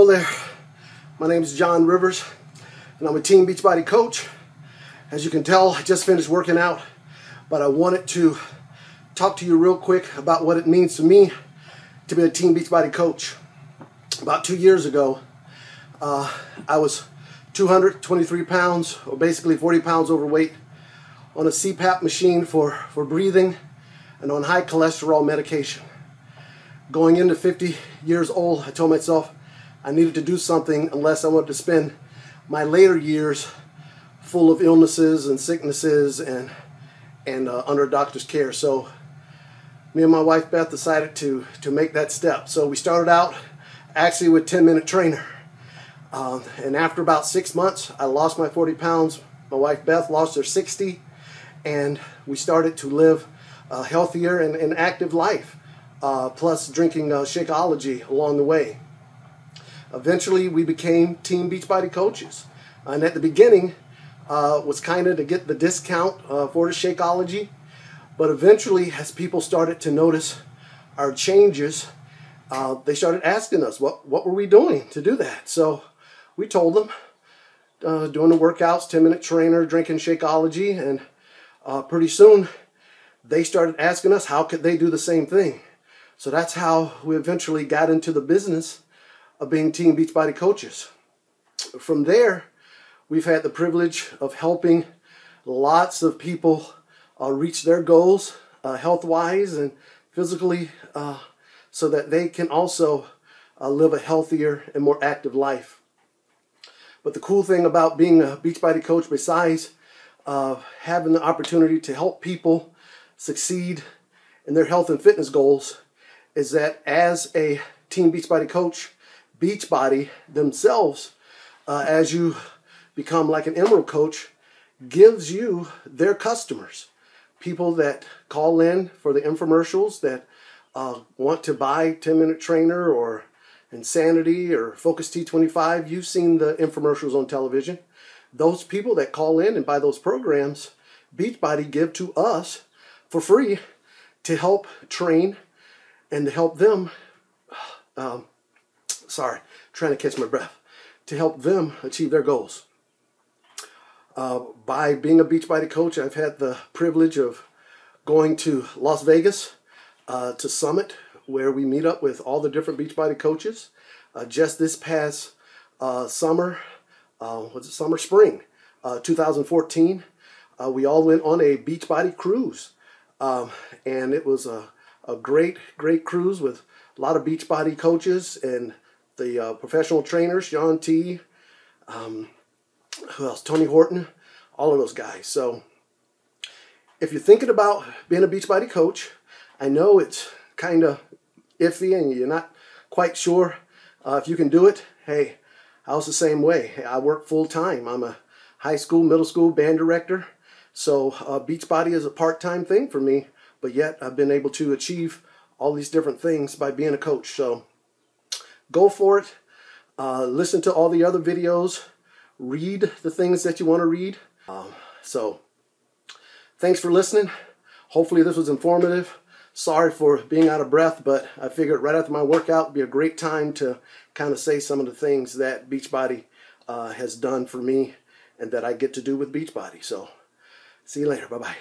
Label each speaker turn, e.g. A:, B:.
A: Hello there. My name is John Rivers, and I'm a Team Beachbody coach. As you can tell, I just finished working out, but I wanted to talk to you real quick about what it means to me to be a Team Beachbody coach. About two years ago, uh, I was 223 pounds, or basically 40 pounds overweight, on a CPAP machine for, for breathing and on high cholesterol medication. Going into 50 years old, I told myself I needed to do something unless I wanted to spend my later years full of illnesses and sicknesses and and uh, under a doctor's care. So me and my wife Beth decided to to make that step. So we started out actually with 10 minute trainer. Um, and after about six months, I lost my 40 pounds. My wife Beth lost her 60, and we started to live a healthier and, and active life, uh, plus drinking uh, Shakeology along the way. Eventually, we became Team Beachbody coaches. And at the beginning, uh, was kind of to get the discount uh, for the Shakeology. But eventually, as people started to notice our changes, uh, they started asking us, what, what were we doing to do that? So we told them, uh, doing the workouts, 10 minute trainer, drinking Shakeology, and uh, pretty soon they started asking us how could they do the same thing. So that's how we eventually got into the business of being Team Beachbody coaches. From there, we've had the privilege of helping lots of people uh, reach their goals uh, health wise and physically uh, so that they can also uh, live a healthier and more active life. But the cool thing about being a Beachbody coach, besides uh, having the opportunity to help people succeed in their health and fitness goals, is that as a Team Beachbody coach, Beachbody themselves, uh, as you become like an Emerald coach, gives you their customers, people that call in for the infomercials that uh, want to buy 10 Minute Trainer or Insanity or Focus T25. You've seen the infomercials on television. Those people that call in and buy those programs, Beachbody give to us for free to help train and to help them um, sorry, trying to catch my breath, to help them achieve their goals. Uh, by being a Beachbody coach, I've had the privilege of going to Las Vegas uh, to Summit, where we meet up with all the different Beachbody coaches. Uh, just this past uh, summer, uh, was it summer, spring, uh, 2014, we all went on a Beachbody cruise. Um, and it was a, a great, great cruise with a lot of Beachbody coaches and the uh, professional trainers, Shaun T, um, who else? Tony Horton, all of those guys. So if you're thinking about being a Beachbody coach, I know it's kind of iffy and you're not quite sure uh, if you can do it. Hey, I was the same way. I work full time. I'm a high school, middle school band director. So uh, Beachbody is a part-time thing for me, but yet I've been able to achieve all these different things by being a coach. So go for it. Uh, listen to all the other videos. Read the things that you want to read. Um, so, thanks for listening. Hopefully, this was informative. Sorry for being out of breath, but I figured right after my workout would be a great time to kind of say some of the things that Beachbody uh, has done for me and that I get to do with Beachbody. So, see you later. Bye bye.